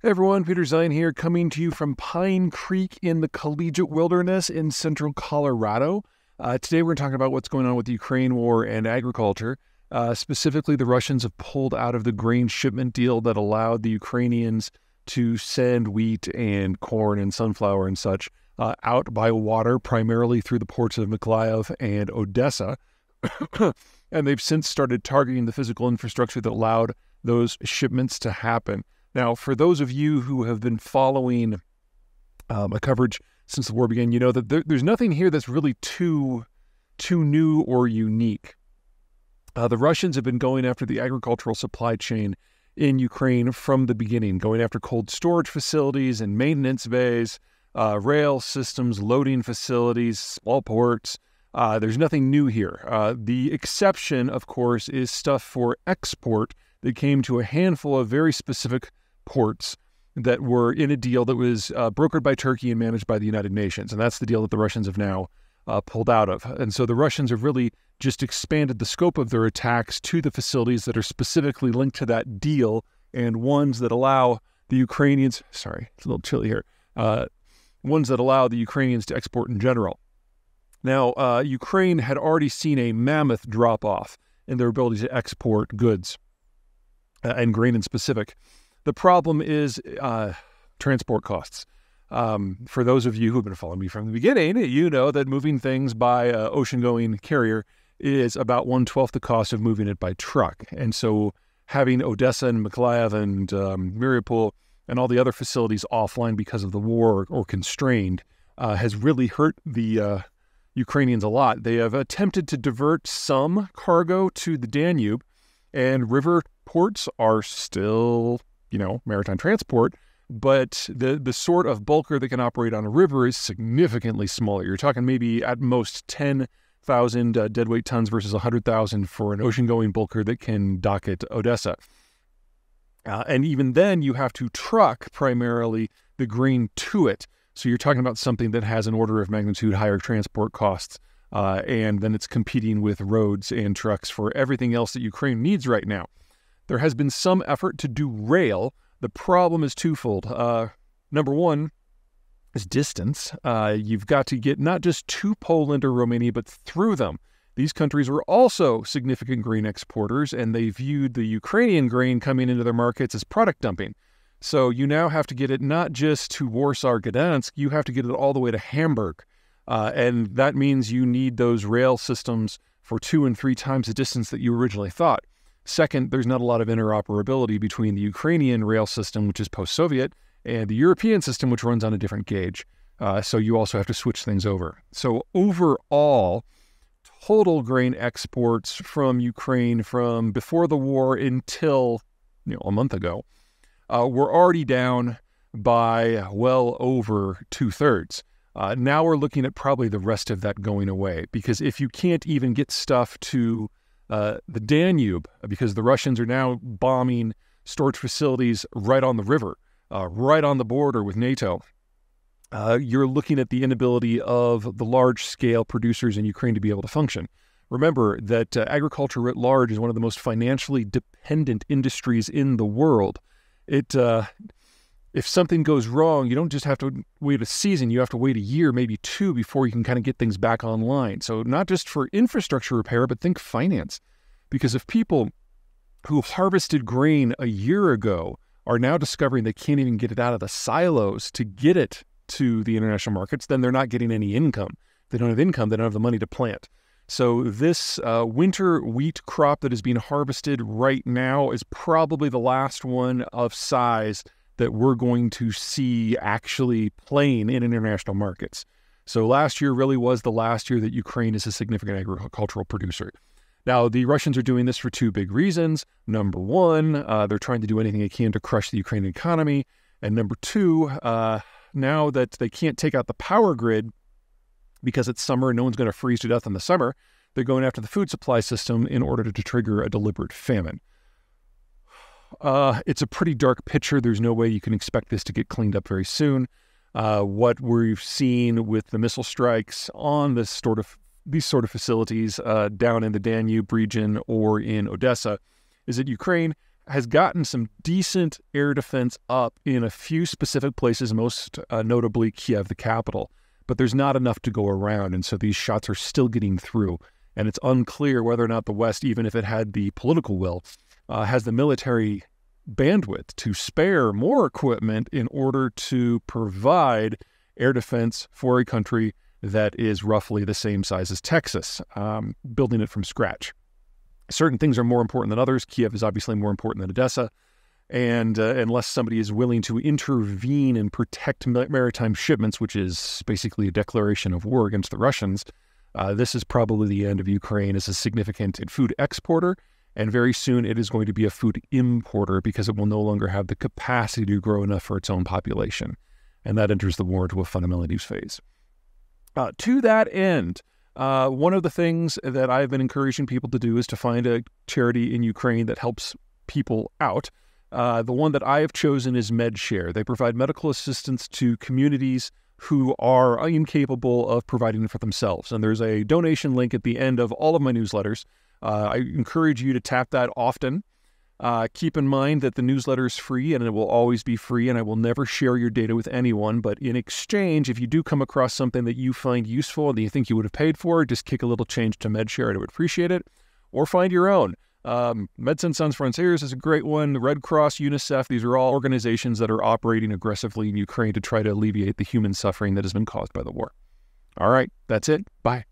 Hey everyone, Peter Zeihan here, coming to you from Pine Creek in the collegiate wilderness in central Colorado. Uh, today we're talking about what's going on with the Ukraine war and agriculture. Uh, specifically, the Russians have pulled out of the grain shipment deal that allowed the Ukrainians to send wheat and corn and sunflower and such uh, out by water, primarily through the ports of Mykolaiv and Odessa. and they've since started targeting the physical infrastructure that allowed those shipments to happen. Now, for those of you who have been following um, a coverage since the war began, you know that there, there's nothing here that's really too too new or unique. Uh, the Russians have been going after the agricultural supply chain in Ukraine from the beginning, going after cold storage facilities and maintenance bays, uh, rail systems, loading facilities, small ports. Uh, there's nothing new here. Uh, the exception, of course, is stuff for export that came to a handful of very specific ports that were in a deal that was uh, brokered by Turkey and managed by the United Nations. And that's the deal that the Russians have now uh, pulled out of. And so the Russians have really just expanded the scope of their attacks to the facilities that are specifically linked to that deal and ones that allow the Ukrainians, sorry, it's a little chilly here, uh, ones that allow the Ukrainians to export in general. Now, uh, Ukraine had already seen a mammoth drop off in their ability to export goods uh, and grain in specific. The problem is uh, transport costs. Um, for those of you who've been following me from the beginning, you know that moving things by uh, ocean-going carrier is about one twelfth the cost of moving it by truck. And so, having Odessa and Mykolaiv and um, Mariupol and all the other facilities offline because of the war or constrained uh, has really hurt the uh, Ukrainians a lot. They have attempted to divert some cargo to the Danube, and river ports are still you know, maritime transport, but the the sort of bulker that can operate on a river is significantly smaller. You're talking maybe at most 10,000 uh, deadweight tons versus 100,000 for an ocean-going bulker that can dock at Odessa. Uh, and even then, you have to truck primarily the grain to it. So you're talking about something that has an order of magnitude higher transport costs. Uh, and then it's competing with roads and trucks for everything else that Ukraine needs right now. There has been some effort to do rail. The problem is twofold. Uh, number one is distance. Uh, you've got to get not just to Poland or Romania, but through them. These countries were also significant grain exporters, and they viewed the Ukrainian grain coming into their markets as product dumping. So you now have to get it not just to Warsaw Gdansk, you have to get it all the way to Hamburg. Uh, and that means you need those rail systems for two and three times the distance that you originally thought. Second, there's not a lot of interoperability between the Ukrainian rail system, which is post Soviet, and the European system, which runs on a different gauge. Uh, so you also have to switch things over. So overall, total grain exports from Ukraine from before the war until you know, a month ago uh, were already down by well over two thirds. Uh, now we're looking at probably the rest of that going away because if you can't even get stuff to uh, the Danube, because the Russians are now bombing storage facilities right on the river, uh, right on the border with NATO. Uh, you're looking at the inability of the large scale producers in Ukraine to be able to function. Remember that uh, agriculture writ large is one of the most financially dependent industries in the world. It uh, if something goes wrong, you don't just have to wait a season, you have to wait a year, maybe two, before you can kind of get things back online. So, not just for infrastructure repair, but think finance. Because if people who harvested grain a year ago are now discovering they can't even get it out of the silos to get it to the international markets, then they're not getting any income. They don't have income, they don't have the money to plant. So, this uh, winter wheat crop that is being harvested right now is probably the last one of size that we're going to see actually playing in international markets. So last year really was the last year that Ukraine is a significant agricultural producer. Now, the Russians are doing this for two big reasons. Number one, uh, they're trying to do anything they can to crush the Ukrainian economy. And number two, uh, now that they can't take out the power grid because it's summer and no one's going to freeze to death in the summer, they're going after the food supply system in order to, to trigger a deliberate famine. Uh, it's a pretty dark picture. There's no way you can expect this to get cleaned up very soon. Uh, what we've seen with the missile strikes on this sort of these sort of facilities uh, down in the Danube region or in Odessa is that Ukraine has gotten some decent air defense up in a few specific places, most uh, notably Kiev, the capital. But there's not enough to go around. And so these shots are still getting through. And it's unclear whether or not the West, even if it had the political will, uh, has the military bandwidth to spare more equipment in order to provide air defense for a country that is roughly the same size as Texas, um, building it from scratch. Certain things are more important than others. Kiev is obviously more important than Odessa. And uh, unless somebody is willing to intervene and protect maritime shipments, which is basically a declaration of war against the Russians, uh, this is probably the end of Ukraine as a significant food exporter. And very soon it is going to be a food importer because it will no longer have the capacity to grow enough for its own population. And that enters the war into a fundamental news phase. Uh, to that end, uh, one of the things that I've been encouraging people to do is to find a charity in Ukraine that helps people out. Uh, the one that I have chosen is MedShare. They provide medical assistance to communities who are incapable of providing it for themselves. And there's a donation link at the end of all of my newsletters. Uh, I encourage you to tap that often. Uh, keep in mind that the newsletter is free and it will always be free, and I will never share your data with anyone. But in exchange, if you do come across something that you find useful and that you think you would have paid for, just kick a little change to MedShare. I would appreciate it. Or find your own. Um, Médecins Sans Frontiers is a great one. The Red Cross, UNICEF, these are all organizations that are operating aggressively in Ukraine to try to alleviate the human suffering that has been caused by the war. All right, that's it. Bye.